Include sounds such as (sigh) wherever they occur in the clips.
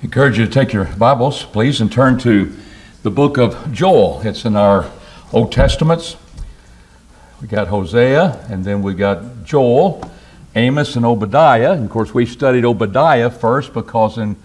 encourage you to take your Bibles, please, and turn to the book of Joel. It's in our Old Testaments. We got Hosea, and then we got Joel, Amos, and Obadiah. And of course, we studied Obadiah first because, in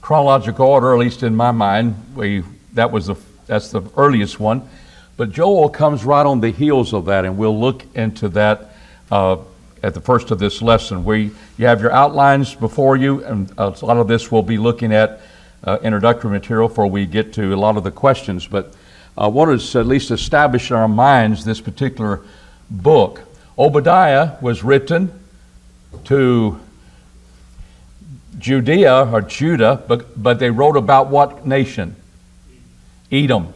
chronological order, at least in my mind, we that was the that's the earliest one. But Joel comes right on the heels of that, and we'll look into that uh, at the first of this lesson. We, you have your outlines before you, and a lot of this we'll be looking at uh, introductory material before we get to a lot of the questions. But I want to at least establish in our minds this particular book. Obadiah was written to Judea or Judah, but, but they wrote about what nation? Edom.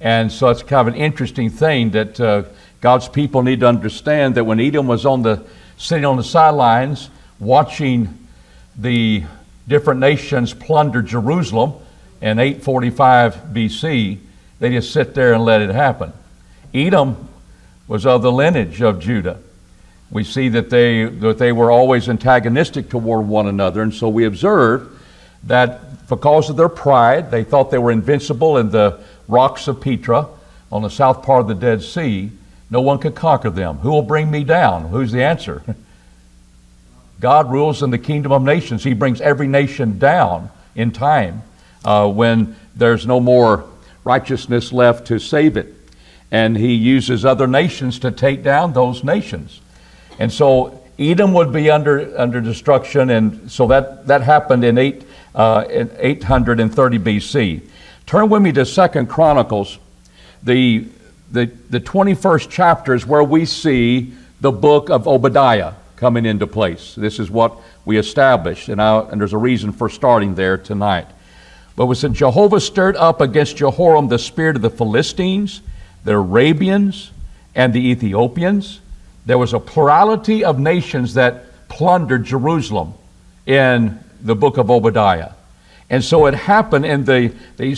And so it's kind of an interesting thing that uh, God's people need to understand that when Edom was on the sitting on the sidelines watching the different nations plunder Jerusalem in 845 BC. They just sit there and let it happen. Edom was of the lineage of Judah. We see that they, that they were always antagonistic toward one another, and so we observe that because of their pride, they thought they were invincible in the rocks of Petra on the south part of the Dead Sea. No one can conquer them. Who will bring me down? Who's the answer? (laughs) God rules in the kingdom of nations. He brings every nation down in time uh, when there's no more righteousness left to save it. And he uses other nations to take down those nations. And so Edom would be under, under destruction, and so that, that happened in, eight, uh, in 830 BC. Turn with me to Second Chronicles. The the, the 21st chapter is where we see the book of Obadiah coming into place. This is what we established, and, I, and there's a reason for starting there tonight. But we said Jehovah stirred up against Jehoram the spirit of the Philistines, the Arabians, and the Ethiopians. There was a plurality of nations that plundered Jerusalem in the book of Obadiah. And so it happened in the, the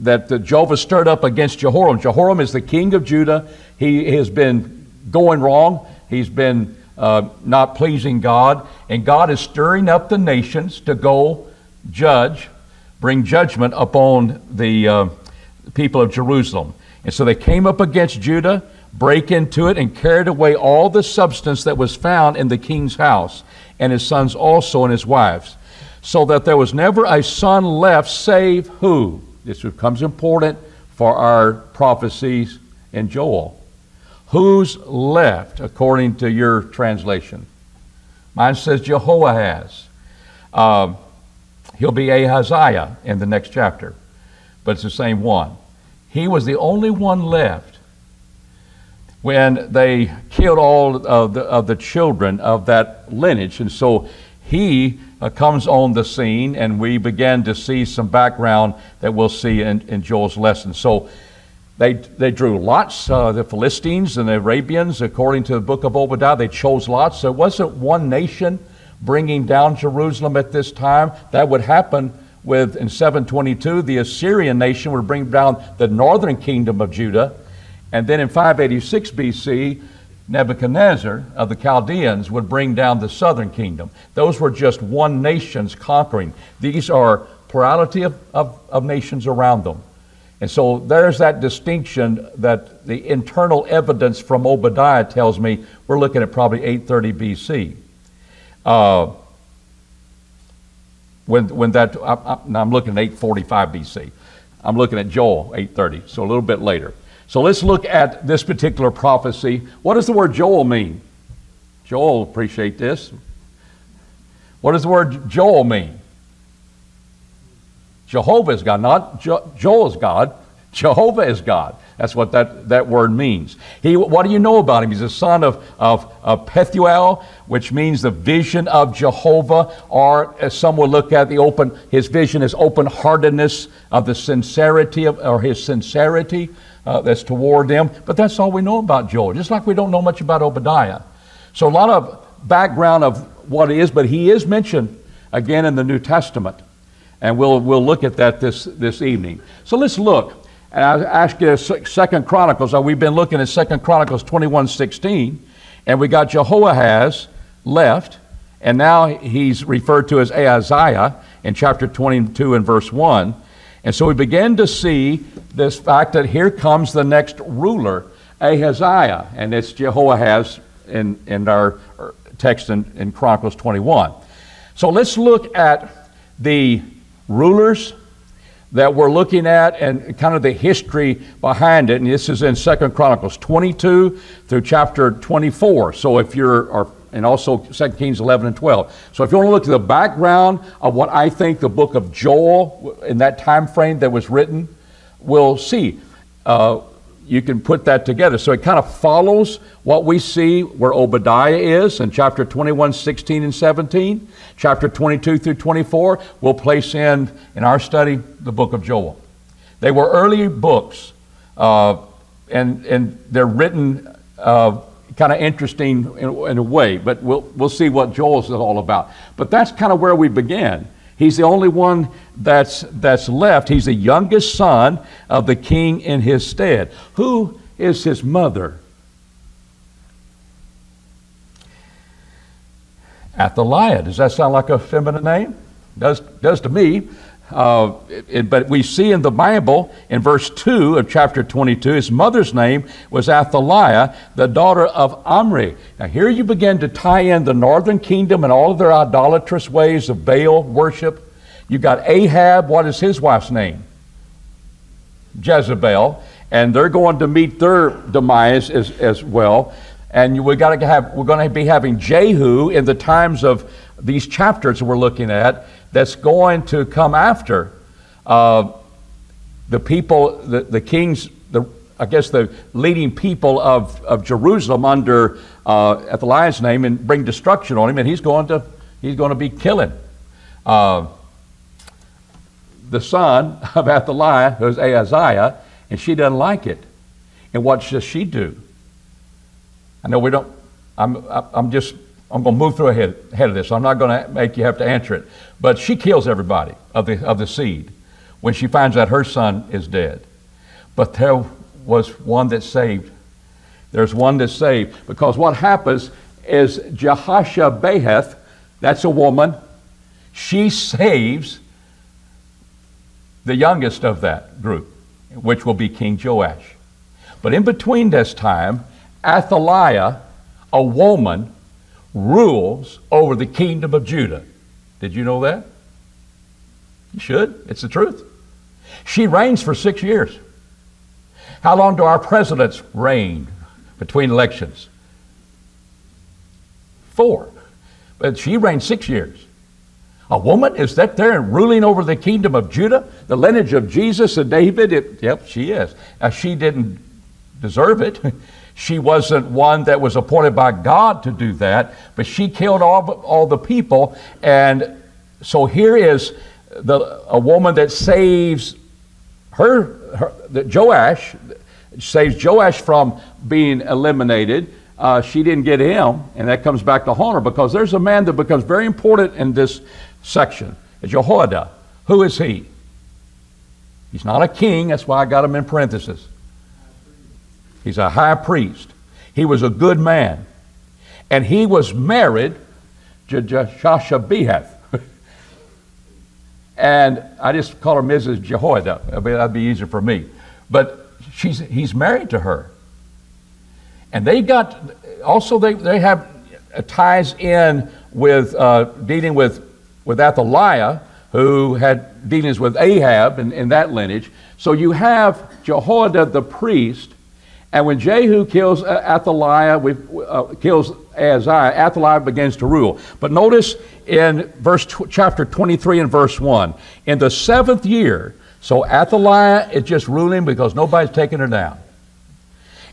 that Jehovah stirred up against Jehoram. Jehoram is the king of Judah. He has been going wrong. He's been uh, not pleasing God. And God is stirring up the nations to go judge, bring judgment upon the uh, people of Jerusalem. And so they came up against Judah, break into it, and carried away all the substance that was found in the king's house, and his sons also and his wives. So that there was never a son left save who? This becomes important for our prophecies in Joel. Who's left according to your translation? Mine says Jehoahaz. Uh, he'll be Ahaziah in the next chapter, but it's the same one. He was the only one left when they killed all of the, of the children of that lineage. And so he uh, comes on the scene, and we begin to see some background that we'll see in, in Joel's lesson. So they, they drew lots, uh, the Philistines and the Arabians, according to the book of Obadiah, they chose lots. It wasn't one nation bringing down Jerusalem at this time. That would happen with, in 722, the Assyrian nation would bring down the northern kingdom of Judah. And then in 586 BC, Nebuchadnezzar of the Chaldeans would bring down the southern kingdom. Those were just one nation's conquering. These are plurality of, of, of nations around them. And so there's that distinction that the internal evidence from Obadiah tells me we're looking at probably 830 BC. Uh, when, when that, I, I, I'm looking at 845 BC. I'm looking at Joel 830, so a little bit later. So let's look at this particular prophecy. What does the word Joel mean? Joel appreciate this. What does the word Joel mean? Jehovah is God, not jo- Joel is God. (laughs) Jehovah is God. That's what that, that word means. He, what do you know about him? He's the son of, of, of Pethuel, which means the vision of Jehovah, or as some will look at the open, his vision is open heartedness of the sincerity of, or his sincerity uh, that's toward them. But that's all we know about Joel, just like we don't know much about Obadiah. So a lot of background of what he is, but he is mentioned again in the New Testament. And we'll, we'll look at that this, this evening. So let's look. And I ask you Second Chronicles. Uh, we've been looking at Second Chronicles 21, 16. And we got Jehoahaz left. And now he's referred to as Ahaziah. in chapter 22 and verse 1. And so we begin to see this fact that here comes the next ruler, Ahaziah, and it's Jehoahaz in, in our text in, in Chronicles 21. So let's look at the rulers that we're looking at and kind of the history behind it. And this is in Second Chronicles 22 through chapter 24. So if you're, and also 2 Kings 11 and 12. So if you want to look at the background of what I think the book of Joel in that time frame that was written, we'll see. Uh, you can put that together. So it kind of follows what we see where Obadiah is in chapter 21, 16, and 17. Chapter 22 through 24, we'll place in, in our study, the book of Joel. They were early books, uh, and, and they're written uh, kind of interesting in, in, a way, but we'll, we'll see what Joel's is all about. But that's kind of where we began. He's the only one that's, that's left. He's the youngest son of the king in his stead. Who is his mother? Athaliah. Does that sound like a feminine name? Does, does to me. Uh, it, but we see in the Bible, in verse 2 of chapter 22, his mother's name was Athaliah, the daughter of Omri. Now, here you begin to tie in the northern kingdom and all of their idolatrous ways of Baal worship. You got Ahab, what is his wife's name? Jezebel. And they're going to meet their demise as, as well. And we got to have, we're going to be having Jehu in the times of these chapters we're looking at that's going to come after uh, the people, the, the kings, the, I guess the leading people of, of Jerusalem under uh, Athaliah's name and bring destruction on him, and he's going to, he's going to be killing. Uh, the son (laughs) of Athaliah, who's Ahaziah, and she doesn't like it. And what does she do? I know we don't, I'm, I'm just I'm going to move through ahead, ahead of this. I'm not going to make you have to answer it. But she kills everybody of the, of the seed when she finds out her son is dead. But there was one that saved. There's one that saved. Because what happens is Jehoshabeath, that's a woman, she saves the youngest of that group, which will be King Joash. But in between this time, Athaliah, a woman, rules over the kingdom of Judah. Did you know that? You should. It's the truth. She reigns for six years. How long do our presidents reign between elections? Four. But she reigned six years. A woman is that there ruling over the kingdom of Judah, the lineage of Jesus and David? It, yep, she is. Now, she didn't deserve it. (laughs) She wasn't one that was appointed by God to do that, but she killed all, all the people. And so here is the, a woman that saves her, her the, Joash, saves Joash from being eliminated. Uh, she didn't get him, and that comes back to haunt her because there's a man that becomes very important in this section. Jehoiada. Who is he? He's not a king, that's why I got him in parentheses. He's a high priest. He was a good man. And he was married to Jeshashabehath. (laughs) and I just call her Mrs. Jehoiada. That'd be easier for me. But she's, he's married to her. And they got, also they, they have ties in with uh, dealing with, with Athaliah, who had dealings with Ahab in, in that lineage. So you have Jehoiada the priest and when Jehu kills Athaliah, uh, kills Ahaziah, Athaliah begins to rule. But notice in verse chapter 23 and verse 1, in the seventh year, so Athaliah is just ruling because nobody's taking her down.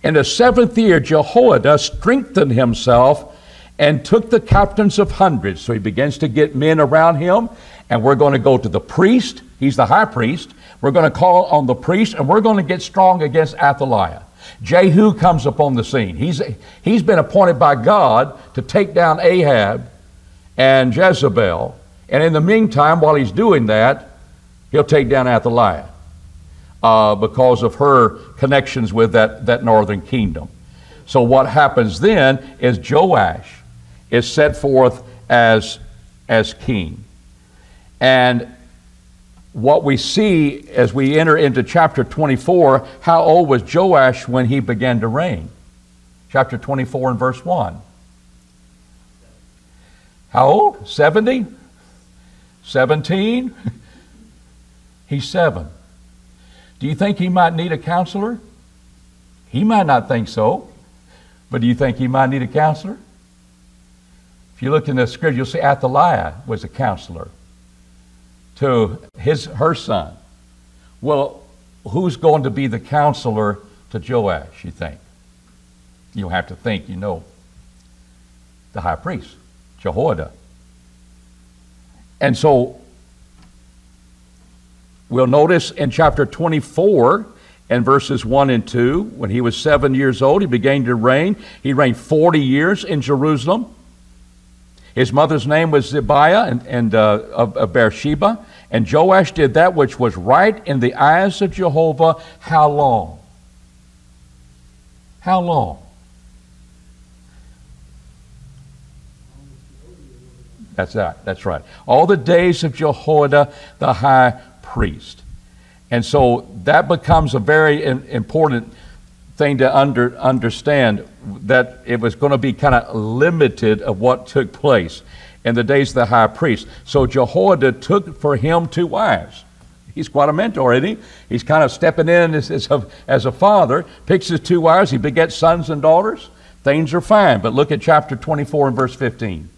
In the seventh year, Jehoiada strengthened himself and took the captains of hundreds. So he begins to get men around him, and we're going to go to the priest. He's the high priest. We're going to call on the priest, and we're going to get strong against Athaliah. Jehu comes upon the scene. He's, he's been appointed by God to take down Ahab and Jezebel. And in the meantime, while he's doing that, he'll take down Athaliah uh, because of her connections with that, that northern kingdom. So what happens then is Joash is set forth as, as king. And what we see as we enter into chapter 24, how old was Joash when he began to reign? Chapter 24 and verse 1. How old? 70? 17? (laughs) He's seven. Do you think he might need a counselor? He might not think so, but do you think he might need a counselor? If you look in the scripture, you'll see Athaliah was a counselor to his her son. Well, who's going to be the counselor to Joash, you think? You have to think, you know. The high priest, Jehoiada. And so we'll notice in chapter 24 and verses 1 and 2, when he was seven years old, he began to reign. He reigned 40 years in Jerusalem. His mother's name was Zibiah and, and uh, of, of Beersheba. And Joash did that which was right in the eyes of Jehovah. How long? How long? That's that. That's right. All the days of Jehoiada the high priest. And so that becomes a very important thing to under, understand that it was going to be kind of limited of what took place in the days of the high priest. So Jehoiada took for him two wives. He's quite a mentor, isn't he? He's kind of stepping in as, as, a, as a father, picks his two wives, he begets sons and daughters. Things are fine. But look at chapter 24 and verse 15.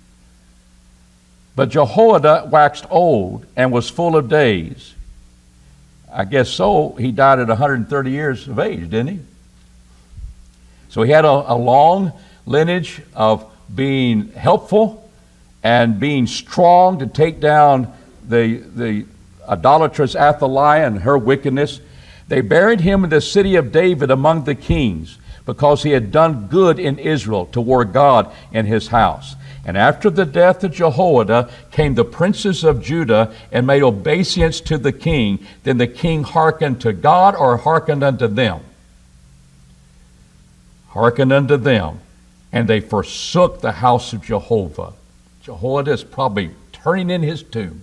But Jehoiada waxed old and was full of days. I guess so. He died at 130 years of age, didn't he? So he had a, a long lineage of being helpful and being strong to take down the, the idolatrous Athaliah and her wickedness. They buried him in the city of David among the kings because he had done good in Israel toward God in his house. And after the death of Jehoiada came the princes of Judah and made obeisance to the king. Then the king hearkened to God or hearkened unto them hearkened unto them, and they forsook the house of Jehovah. Jehoiada is probably turning in his tomb.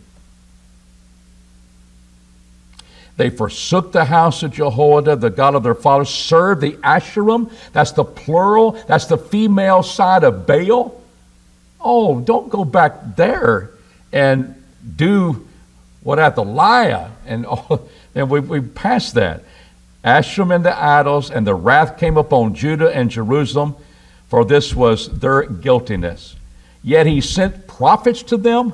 They forsook the house of Jehoiada, the God of their fathers, served the Asherim. That's the plural, that's the female side of Baal. Oh, don't go back there and do what Athaliah and all, (laughs) and we, we passed that. Asherim and the idols, and the wrath came upon Judah and Jerusalem, for this was their guiltiness. Yet he sent prophets to them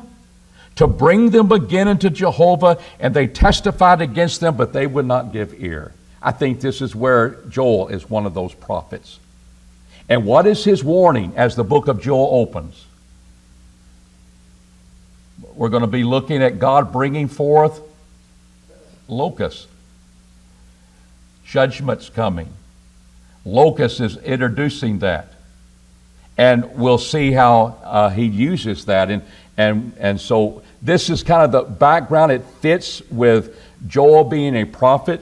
to bring them again into Jehovah, and they testified against them, but they would not give ear. I think this is where Joel is one of those prophets. And what is his warning as the book of Joel opens? We're going to be looking at God bringing forth locusts Judgment's coming. Locust is introducing that. And we'll see how uh, he uses that. And, and, and so this is kind of the background. It fits with Joel being a prophet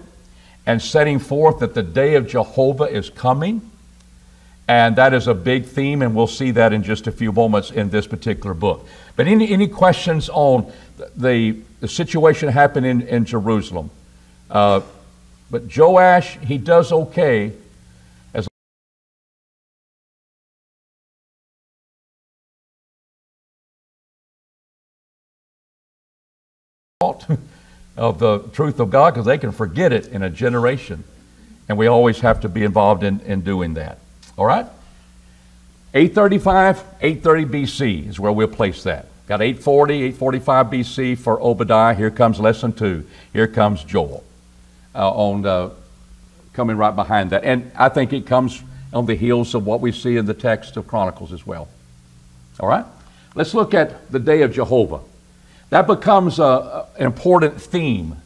and setting forth that the day of Jehovah is coming. And that is a big theme, and we'll see that in just a few moments in this particular book. But any, any questions on the, the situation happening in, in Jerusalem? Uh, but Joash, he does okay as of the truth of God because they can forget it in a generation. And we always have to be involved in, in doing that. All right? 835, 830 BC is where we'll place that. Got 840, 845 BC for Obadiah. Here comes lesson two. Here comes Joel on uh, coming right behind that. And I think it comes on the heels of what we see in the text of Chronicles as well. All right? Let's look at the day of Jehovah. That becomes a, an important theme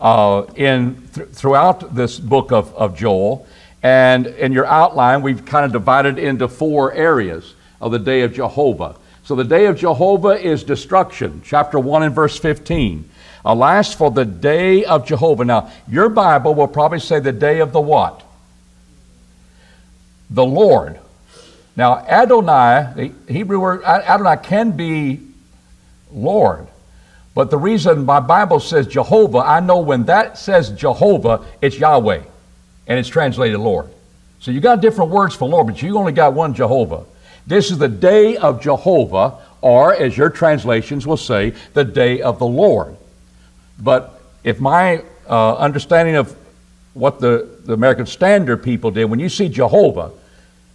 uh, in th- throughout this book of, of Joel. And in your outline, we've kind of divided into four areas of the day of Jehovah. So the day of Jehovah is destruction, chapter 1 and verse 15. Alas, for the day of Jehovah. Now, your Bible will probably say the day of the what? The Lord. Now, Adonai, the Hebrew word Adonai can be Lord, But the reason my Bible says Jehovah, I know when that says Jehovah, it's Yahweh, and it's translated Lord. So you got different words for Lord, but you only got one Jehovah. This is the day of Jehovah, or as your translations will say, the day of the Lord. But if my uh, understanding of what the, the American Standard people did, when you see Jehovah,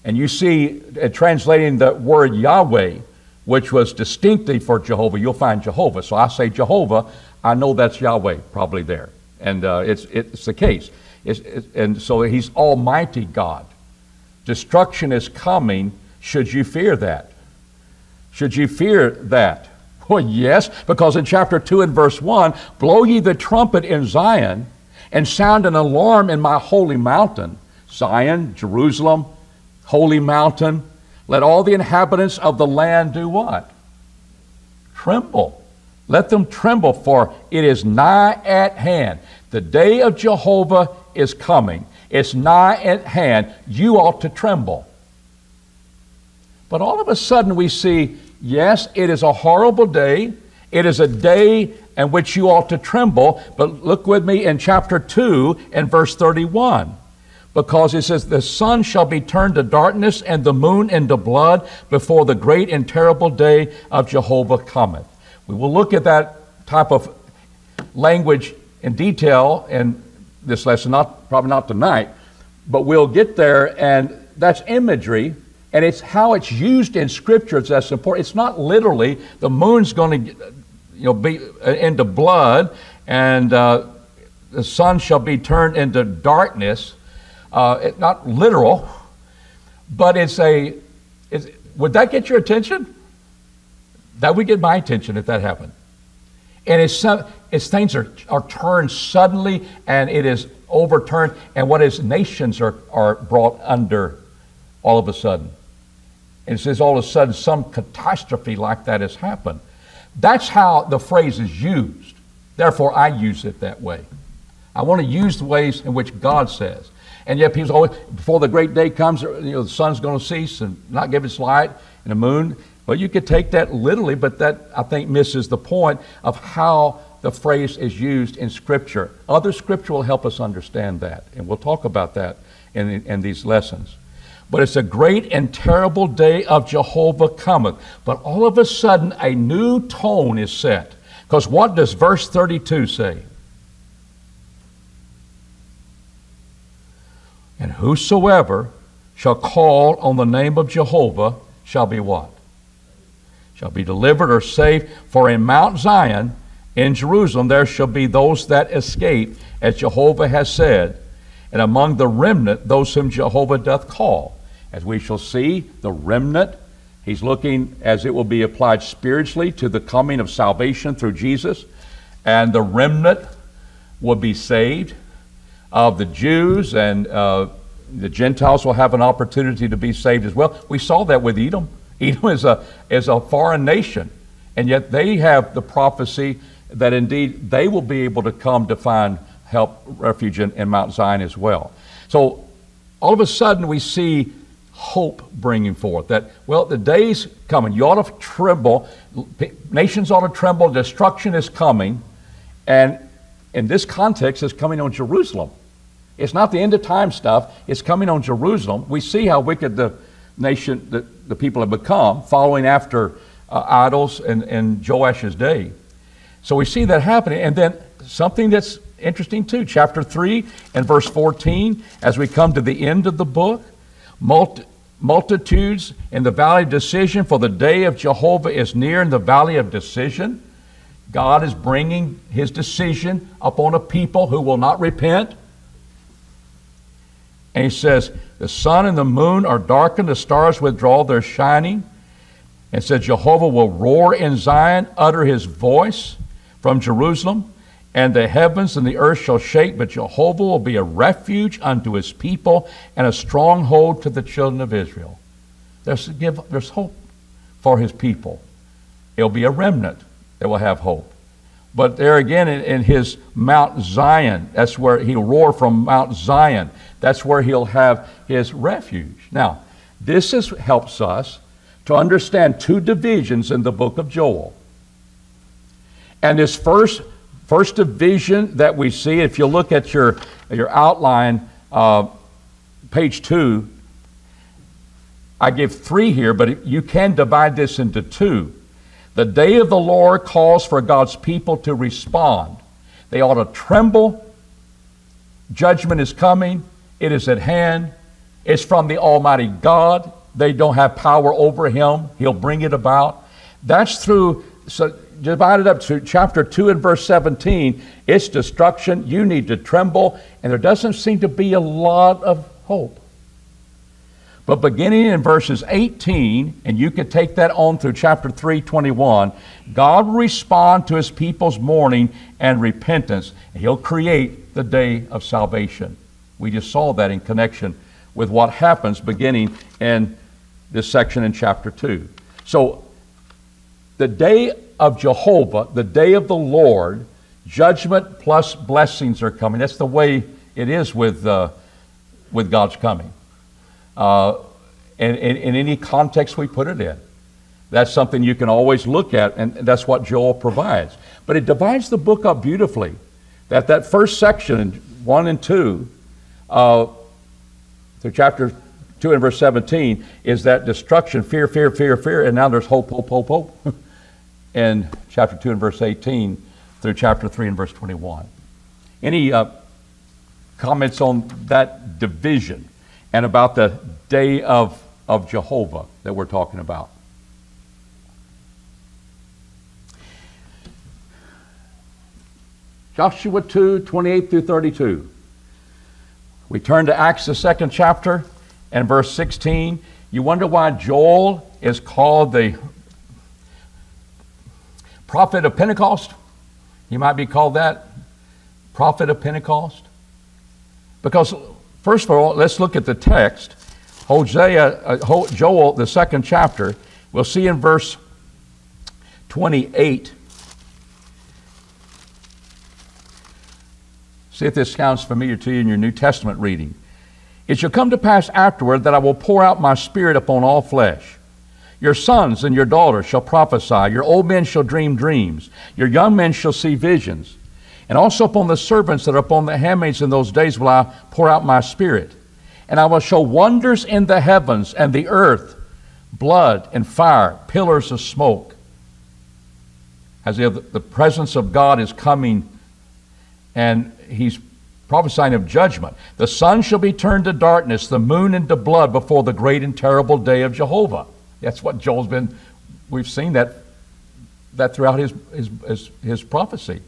and you see uh, translating the word Yahweh, which was distinctly for Jehovah, you'll find Jehovah. So I say Jehovah, I know that's Yahweh probably there. And uh, it's, it's the case. It's, and so he's Almighty God. Destruction is coming. Should you fear that? Should you fear that? Well, yes, because in chapter 2 and verse 1 blow ye the trumpet in Zion and sound an alarm in my holy mountain. Zion, Jerusalem, holy mountain. Let all the inhabitants of the land do what? Tremble. Let them tremble, for it is nigh at hand. The day of Jehovah is coming. It's nigh at hand. You ought to tremble. But all of a sudden we see, yes, it is a horrible day. It is a day in which you ought to tremble. But look with me in chapter 2 and verse 31 because it says, The sun shall be turned to darkness and the moon into blood before the great and terrible day of Jehovah cometh. We will look at that type of language in detail in this lesson, not, probably not tonight, but we'll get there, and that's imagery, and it's how it's used in Scripture that's important. It's not literally the moon's going to you know, be into blood, and uh, the sun shall be turned into darkness uh, it, not literal, but it's a. It's, would that get your attention? That would get my attention if that happened. And it's, it's things are, are turned suddenly and it is overturned, and what is nations are, are brought under all of a sudden. And it says all of a sudden some catastrophe like that has happened. That's how the phrase is used. Therefore, I use it that way. I want to use the ways in which God says. And yet people always, oh, before the great day comes, you know, the sun's going to cease and not give its light, and the moon. Well, you could take that literally, but that, I think, misses the point of how the phrase is used in Scripture. Other Scripture will help us understand that, and we'll talk about that in, in these lessons. But it's a great and terrible day of Jehovah cometh. But all of a sudden, a new tone is set. Because what does verse 32 say? And whosoever shall call on the name of Jehovah shall be what? Shall be delivered or saved. For in Mount Zion, in Jerusalem, there shall be those that escape, as Jehovah has said, and among the remnant, those whom Jehovah doth call. As we shall see, the remnant, he's looking as it will be applied spiritually to the coming of salvation through Jesus, and the remnant will be saved of the Jews, and uh, the Gentiles will have an opportunity to be saved as well. We saw that with Edom. (laughs) Edom is a, is a foreign nation, and yet they have the prophecy that indeed they will be able to come to find help, refuge in, in Mount Zion as well. So all of a sudden we see hope bringing forth that, well, the day's coming. You ought to tremble. Nations ought to tremble. Destruction is coming. And in this context, it's coming on Jerusalem. It's not the end of time stuff. It's coming on Jerusalem. We see how wicked the nation, the, the people have become, following after uh, idols in, in Joash's day. So we see that happening. And then something that's interesting too, chapter 3 and verse 14, as we come to the end of the book, multi, multitudes in the valley of decision, for the day of Jehovah is near in the valley of decision. God is bringing his decision upon a people who will not repent. And he says, The sun and the moon are darkened, the stars withdraw their shining. And said, Jehovah will roar in Zion, utter his voice from Jerusalem, and the heavens and the earth shall shake, but Jehovah will be a refuge unto his people and a stronghold to the children of Israel. There's, give, there's hope for his people. It'll be a remnant that will have hope. But there again in, in, his Mount Zion, that's where he'll roar from Mount Zion. That's where he'll have his refuge. Now, this is, helps us to understand two divisions in the book of Joel. And this first, first division that we see, if you look at your, your outline, uh, page two, I give three here, but you can divide this into two. The day of the Lord calls for God's people to respond. They ought to tremble. Judgment is coming, it is at hand. It's from the Almighty God. They don't have power over Him, He'll bring it about. That's through, so divided up to chapter 2 and verse 17. It's destruction. You need to tremble, and there doesn't seem to be a lot of hope. But beginning in verses 18, and you can take that on through chapter 3, 21, God will respond to his people's mourning and repentance. And he'll create the day of salvation. We just saw that in connection with what happens beginning in this section in chapter 2. So, the day of Jehovah, the day of the Lord, judgment plus blessings are coming. That's the way it is with, uh, with God's coming uh, in, in, in any context we put it in. That's something you can always look at, and that's what Joel provides. But it divides the book up beautifully. That that first section, one and two, uh, through chapter two and verse seventeen, is that destruction, fear, fear, fear, fear, and now there's hope, hope, hope, hope. (laughs) in chapter two and verse eighteen, through chapter three and verse twenty-one. Any uh, comments on that division? and about the day of, of Jehovah that we're talking about. Joshua 2 28 through 32. We turn to Acts, the second chapter, and verse 16. You wonder why Joel is called the prophet of Pentecost? You might be called that prophet of Pentecost. Because First of all, let's look at the text. Hosea, uh, Joel, the second chapter, we'll see in verse 28. See if this sounds familiar to you in your New Testament reading. It shall come to pass afterward that I will pour out my spirit upon all flesh. Your sons and your daughters shall prophesy, your old men shall dream dreams, your young men shall see visions. And also upon the servants that are upon the handmaids in those days will I pour out my spirit. And I will show wonders in the heavens and the earth, blood and fire, pillars of smoke. As if the presence of God is coming and he's prophesying of judgment. The sun shall be turned to darkness, the moon into blood before the great and terrible day of Jehovah. That's what Joel's been, we've seen that, that throughout his, his, his, his prophecy.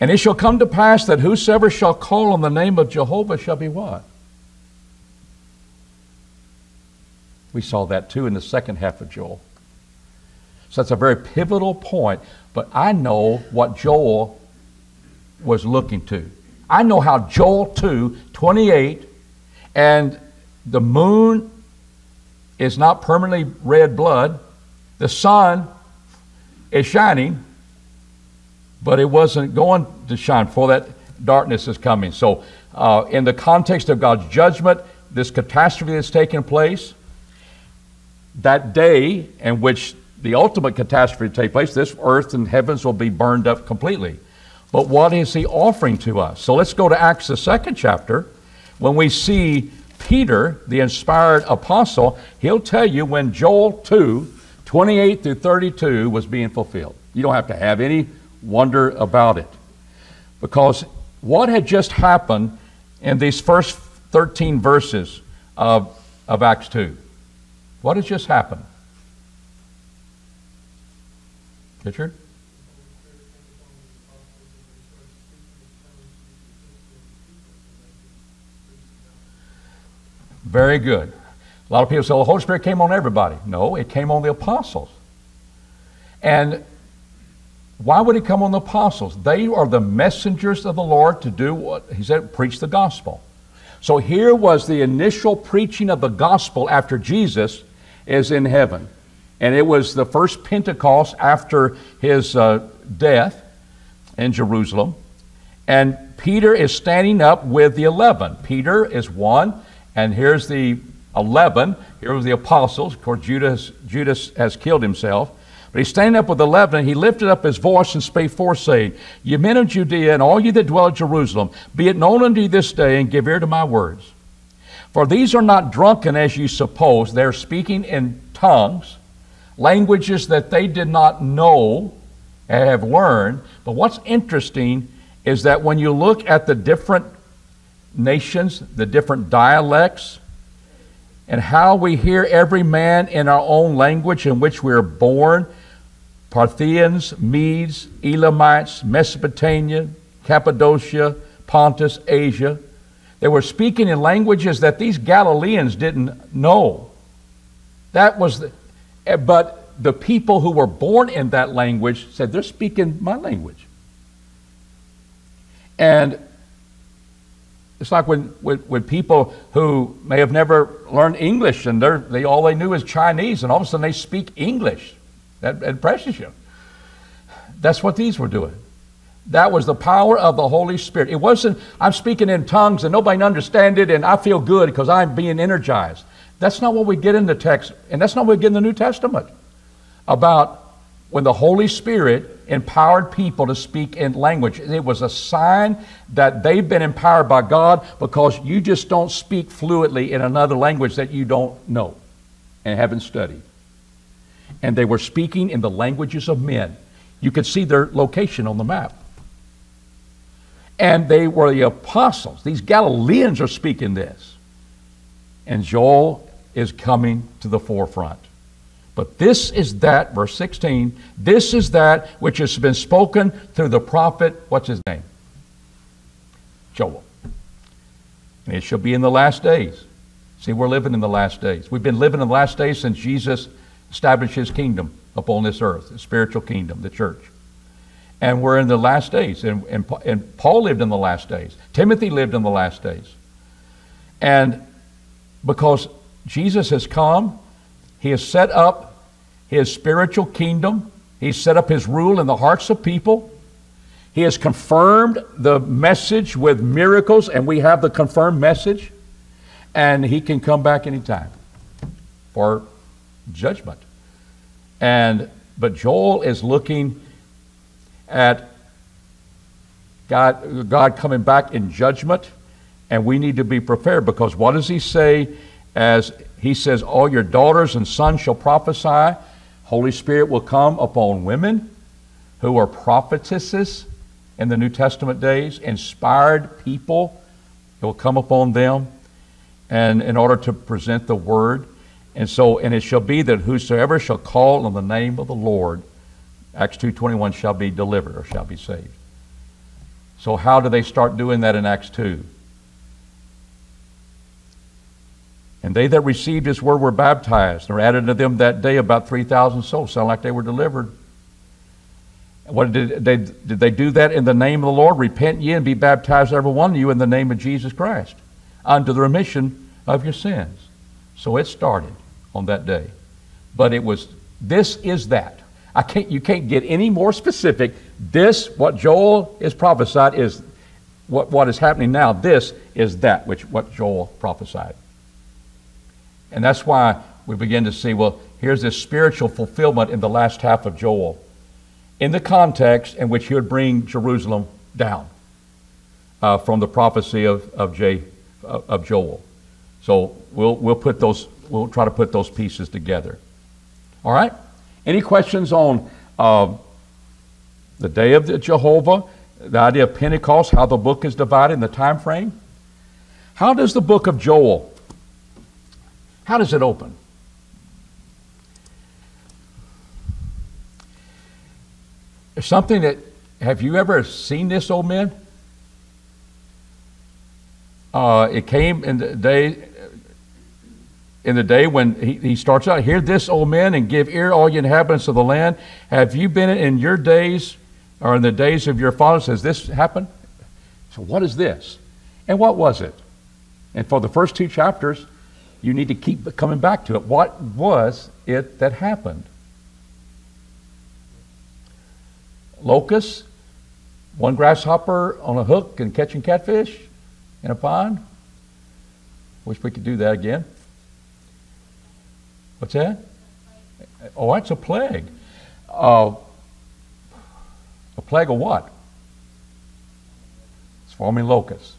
And it shall come to pass that whosoever shall call on the name of Jehovah shall be what? We saw that too in the second half of Joel. So that's a very pivotal point. But I know what Joel was looking to. I know how Joel 2, 28, and the moon is not permanently red blood, the sun is shining, but it wasn't going to shine, for that darkness is coming. So, uh, in the context of God's judgment, this catastrophe that's taking place, that day in which the ultimate catastrophe will take place, this earth and heavens will be burned up completely. But what is he offering to us? So let's go to Acts, the second chapter. When we see Peter, the inspired apostle, he'll tell you when Joel 2, 28 through 32 was being fulfilled. You don't have to have any wonder about it. Because what had just happened in these first 13 verses of, of Acts 2? What has just happened? Richard? Very good. A lot of people say, well, the Holy Spirit came on everybody. No, it came on the apostles. And why would he come on the apostles? They are the messengers of the Lord to do what he said, preach the gospel. So here was the initial preaching of the gospel after Jesus is in heaven. And it was the first Pentecost after his uh, death in Jerusalem. And Peter is standing up with the 11. Peter is one, and here's the 11. Here was the apostles. Of course, Judas, Judas has killed himself. But he's standing up with the eleven, he lifted up his voice and spake forth, saying, Ye men of Judea, and all ye that dwell at Jerusalem, be it known unto you this day, and give ear to my words. For these are not drunken as you suppose. They're speaking in tongues, languages that they did not know and have learned. But what's interesting is that when you look at the different nations, the different dialects, and how we hear every man in our own language in which we are born Parthians, Medes, Elamites, Mesopotamia, Cappadocia, Pontus, Asia. They were speaking in languages that these Galileans didn't know. That was the, eh, but the people who were born in that language said, they're speaking my language. And it's like when, when, when, people who may have never learned English and they're, they, all they knew is Chinese, and all of a sudden they speak English. That impresses you. That's what these were doing. That was the power of the Holy Spirit. It wasn't, I'm speaking in tongues and nobody understands it and I feel good because I'm being energized. That's not what we get in the text, and that's not what we get in the New Testament about when the Holy Spirit empowered people to speak in language. It was a sign that they've been empowered by God because you just don't speak fluently in another language that you don't know and haven't studied. And they were speaking in the languages of men. You could see their location on the map. And they were the apostles. These Galileans are speaking this. And Joel is coming to the forefront. But this is that, verse 16, this is that which has been spoken through the prophet, what's his name? Joel. And it shall be in the last days. See, we're living in the last days. We've been living in the last days since Jesus established his kingdom upon this earth, the spiritual kingdom, the church. And we're in the last days. And, and, and Paul lived in the last days. Timothy lived in the last days. And because Jesus has come he has set up his spiritual kingdom. He's set up his rule in the hearts of people. He has confirmed the message with miracles, and we have the confirmed message. And he can come back anytime for judgment. And but Joel is looking at God, God coming back in judgment, and we need to be prepared because what does he say as he says, All your daughters and sons shall prophesy. Holy Spirit will come upon women who are prophetesses in the New Testament days, inspired people. It will come upon them and in order to present the word. And so, and it shall be that whosoever shall call on the name of the Lord, Acts 2.21, shall be delivered or shall be saved. So how do they start doing that in Acts 2? And they that received his word were baptized. There were added to them that day about 3,000 souls. Sound like they were delivered. What did they, did they do that in the name of the Lord? Repent ye and be baptized, every one of you, in the name of Jesus Christ, unto the remission of your sins. So it started on that day. But it was, this is that. I can't, you can't get any more specific. This, what Joel is prophesied, is what, what is happening now. This is that which what Joel prophesied. And that's why we begin to see, well, here's this spiritual fulfillment in the last half of Joel, in the context in which he would bring Jerusalem down uh, from the prophecy of, of, J, of Joel. So we'll, we'll put those, we'll try to put those pieces together. All right? Any questions on uh, the day of the Jehovah, the idea of Pentecost, how the book is divided in the time frame? How does the book of Joel how does it open? Something that, have you ever seen this, old man? Uh, it came in the day, in the day when he, he starts out, hear this, old men, and give ear, all you inhabitants of the land. Have you been in your days, or in the days of your fathers, has this happened? So what is this? And what was it? And for the first two chapters, you need to keep coming back to it. What was it that happened? Locusts, one grasshopper on a hook and catching catfish in a pond. Wish we could do that again. What's that? Oh, that's a plague. Uh, a plague of what? Swarming locusts.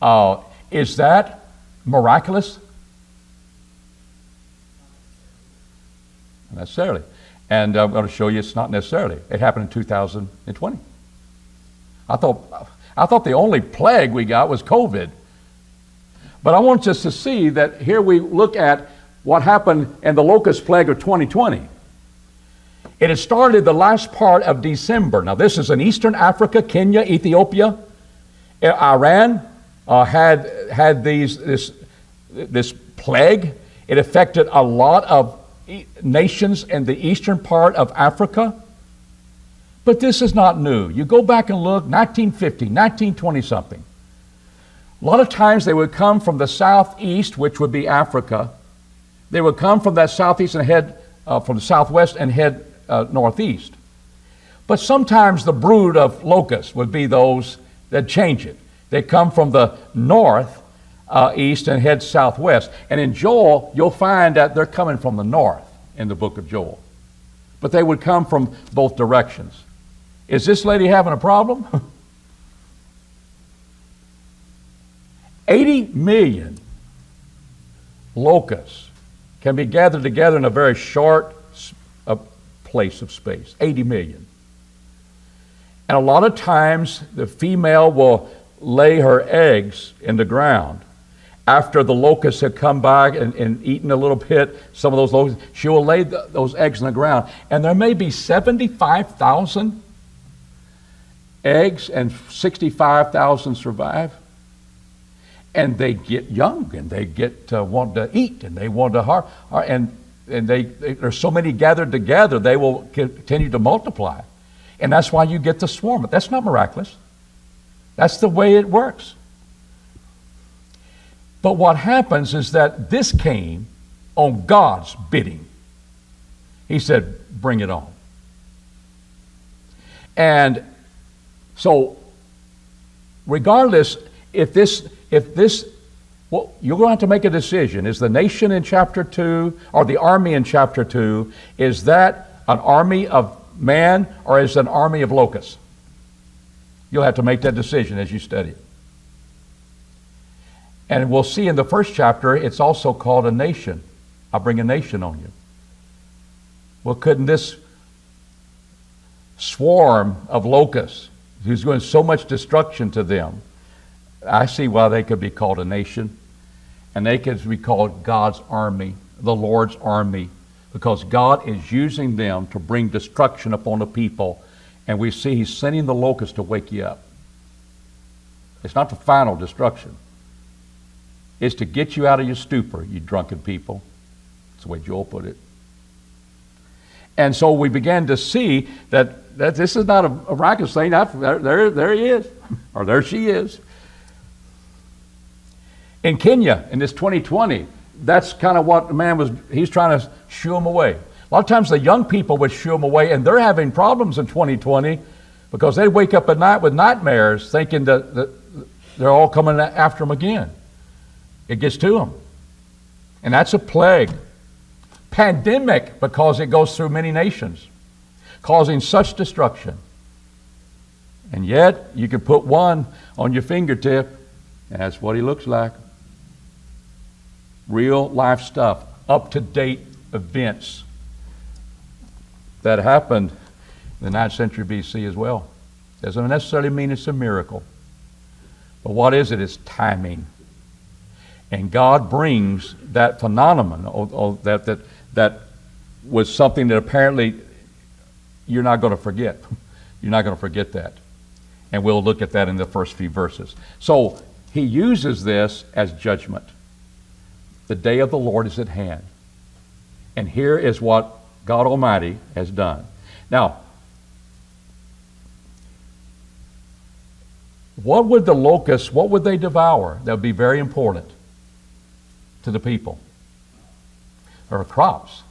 Uh, is that miraculous? Necessarily. And I'm going to show you it's not necessarily. It happened in 2020. I thought, I thought the only plague we got was COVID. But I want us to see that here we look at what happened in the locust plague of 2020. It had started the last part of December. Now, this is in Eastern Africa, Kenya, Ethiopia, uh, Iran uh, had, had these, this, this plague. It affected a lot of nations in the eastern part of Africa. But this is not new. You go back and look, 1950, 1920 something. A lot of times they would come from the southeast, which would be Africa. They would come from that southeast and head uh, from the southwest and head uh, northeast. But sometimes the brood of locusts would be those that change it. They come from the north uh, east and head southwest. And in Joel, you'll find that they're coming from the north in the book of Joel. But they would come from both directions. Is this lady having a problem? (laughs) 80 million locusts can be gathered together in a very short uh, place of space. 80 million. And a lot of times the female will lay her eggs in the ground after the locusts have come by and, and, eaten a little bit, some of those locusts, she will lay the, those eggs in the ground. And there may be 75,000 eggs and 65,000 survive. And they get young and they get uh, want to eat and they want to har- and and they, they there's so many gathered together they will continue to multiply, and that's why you get the swarm. That's not miraculous. That's the way it works. But what happens is that this came on God's bidding. He said, Bring it on. And so, regardless, if this, if this, well, you're going to have to make a decision. Is the nation in chapter 2 or the army in chapter 2, is that an army of man or is it an army of locusts? You'll have to make that decision as you study it. And we'll see in the first chapter, it's also called a nation. I'll bring a nation on you. Well, couldn't this swarm of locusts, who's doing so much destruction to them, I see why they could be called a nation. And they could be called God's army, the Lord's army, because God is using them to bring destruction upon the people. And we see He's sending the locusts to wake you up. It's not the final destruction is to get you out of your stupor, you drunken people. That's the way Joel put it. And so we began to see that, that this is not a, a thing. There, there, there he is, or there she is. In Kenya, in this 2020, that's kind of what the man was, he's trying to shoo them away. A lot of times the young people would shoo them away, and they're having problems in 2020 because they wake up at night with nightmares thinking that, that they're all coming after them again. It gets to them. And that's a plague. Pandemic, because it goes through many nations, causing such destruction. And yet, you can put one on your fingertip, and that's what he looks like. Real life stuff, up to date events that happened in the 9th century BC as well. Doesn't necessarily mean it's a miracle. But what is it? It's timing. And God brings that phenomenon that, that, that was something that apparently you're not going to forget. (laughs) You're not going to forget that. And we'll look at that in the first few verses. So he uses this as judgment. The day of the Lord is at hand. And here is what God Almighty has done. Now, what would the locusts, what would they devour? That would be very important to the people or crops.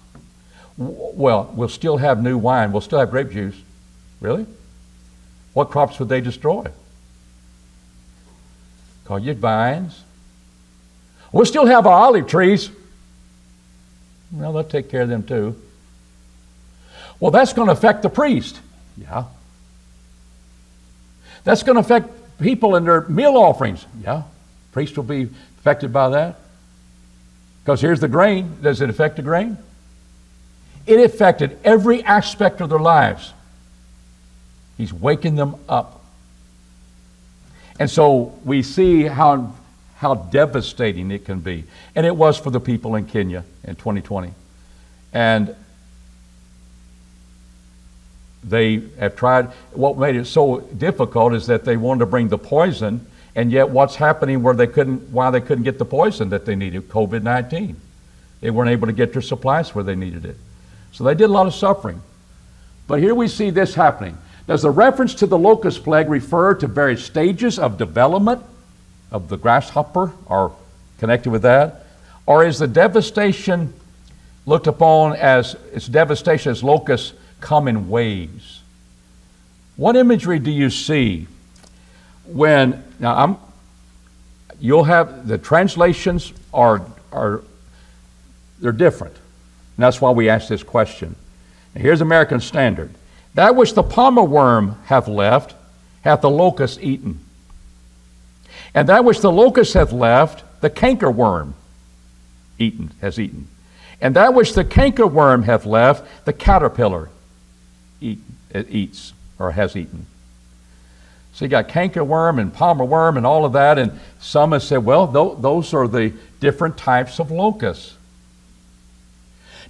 Well, we'll still have new wine. We'll still have grape juice. Really? What crops would they destroy? Call you vines. We'll still have our olive trees. Well, they'll take care of them too. Well, that's going to affect the priest. Yeah. That's going to affect people and their meal offerings. Yeah. Priest will be affected by that. Because here's the grain. Does it affect the grain? It affected every aspect of their lives. He's waking them up. And so we see how, how devastating it can be. And it was for the people in Kenya in 2020. And they have tried, what made it so difficult is that they wanted to bring the poison, and yet what's happening where they couldn't, why they couldn't get the poison that they needed, COVID 19. They weren't able to get their supplies where they needed it. So they did a lot of suffering. But here we see this happening. Does the reference to the locust plague refer to various stages of development of the grasshopper or connected with that? Or is the devastation looked upon as its devastation as locusts come in waves? What imagery do you see when now I'm you'll have the translations are are they're different. And that's why we ask this question. Now here's American Standard. That which the palmer worm hath left, hath the locust eaten. And that which the locust hath left, the canker worm eaten, has eaten. And that which the canker worm hath left, the caterpillar eat, eats or has eaten. So you got canker worm and palmer worm and all of that, and some have said, well, th- those are the different types of locusts.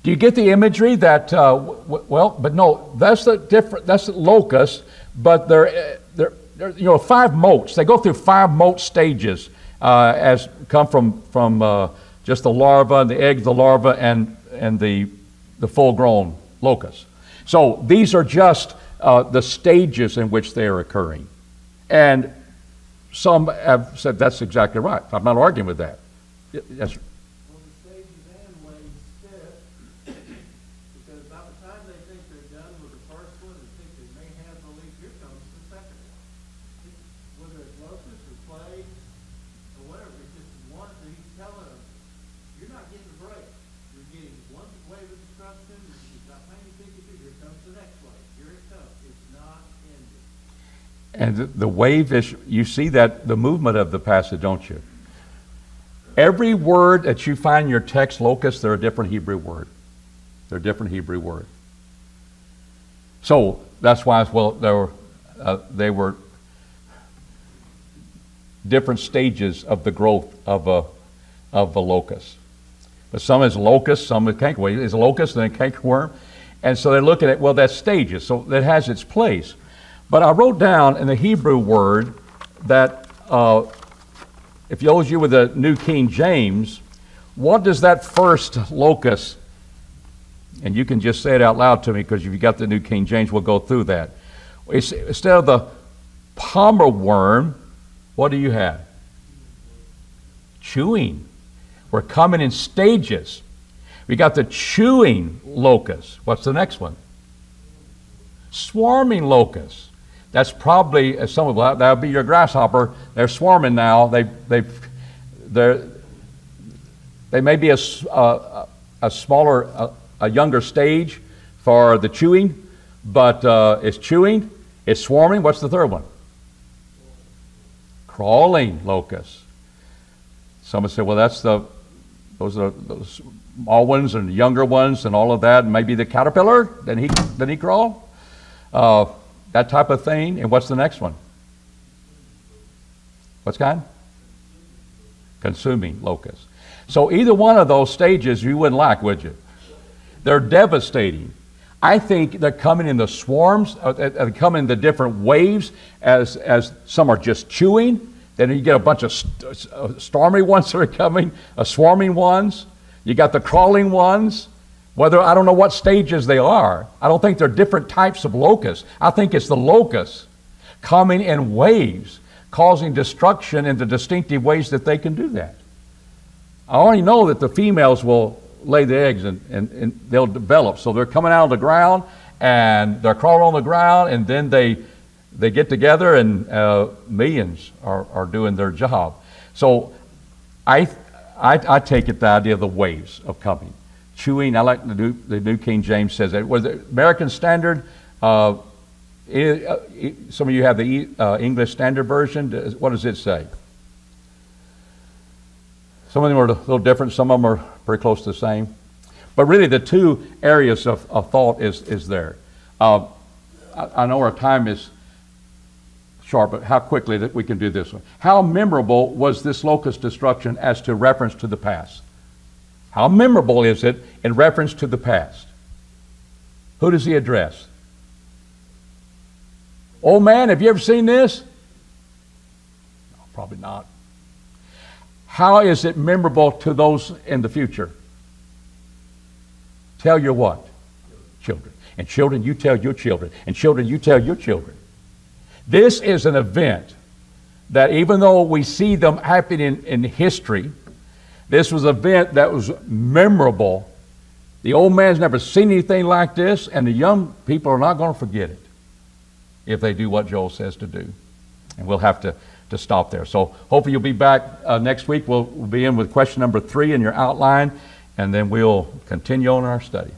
Do you get the imagery that, uh, w- well, but no, that's the different, that's the locust, but they're, uh, they're, they're, you know, five molts. They go through five molt stages uh, as come from, from uh, just the larva, and the egg, the larva, and, and the, the full grown locust. So these are just uh, the stages in which they are occurring. And some have said that's exactly right. I'm not arguing with that. Yes, And the wave is, you see that, the movement of the passage, don't you? Every word that you find in your text, locust, they're a different Hebrew word. They're a different Hebrew word. So that's why, as well, they were, uh, they were different stages of the growth of a, of a locust. But some is locust, some is cankerworm. It's a locust a cankerworm. And so they look at it, well, that's stages. So that has its place. But I wrote down in the Hebrew word that uh, if you you with the New King James, what does that first locust, and you can just say it out loud to me because if you got the New King James, we'll go through that. Instead of the palmer worm, what do you have? Chewing. We're coming in stages. We got the chewing locust. What's the next one? Swarming locust. That's probably, as some of that, that would be your grasshopper. They're swarming now. They, they, they're, they may be a, a, a smaller, a, a, younger stage for the chewing, but uh, it's chewing, it's swarming. What's the third one? Crawling locusts. Some say, well, that's the, those are the small ones and younger ones and all of that. Maybe the caterpillar, then he, then he crawl. Uh, that type of thing. And what's the next one? What's kind? Consuming locusts. So either one of those stages you wouldn't like, would you? They're devastating. I think they're coming in the swarms, uh, they come in the different waves as, as some are just chewing. Then you get a bunch of st- uh, stormy (laughs) ones that are coming, uh, swarming ones. You got the crawling ones. Whether I don't know what stages they are. I don't think they're different types of locusts. I think it's the locusts coming in waves, causing destruction in the distinctive ways that they can do that. I already know that the females will lay the eggs and, and, and they'll develop. So they're coming out of the ground and they're crawling on the ground and then they, they get together and uh, millions are, are doing their job. So I, I, I take it the idea of the waves of coming chewing. I like the New, the New King James says that. Was it American Standard? Uh, it, uh, it, some of you have the uh, English Standard Version. What does it say? Some of them are a little different. Some of them are pretty close to the same. But really, the two areas of, of thought is, is there. Uh, I, I know our time is short, but how quickly that we can do this one. How memorable was this locust destruction as to reference to the past? How memorable is it in reference to the past? Who does he address? Old man, have you ever seen this? No, probably not. How is it memorable to those in the future? Tell your what? Children. And children, you tell your children. And children, you tell your children. This is an event that even though we see them happening in, in history, this was an event that was memorable. The old man's never seen anything like this, and the young people are not going to forget it if they do what Joel says to do. And we'll have to, to stop there. So hopefully you'll be back uh, next week. We'll, we'll be in with question number three in your outline, and then we'll continue on our study.